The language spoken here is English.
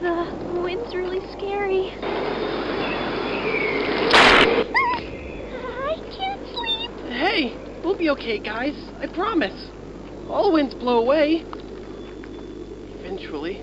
The wind's really scary. I can't sleep. Hey, we'll be okay, guys. I promise. All winds blow away. Eventually.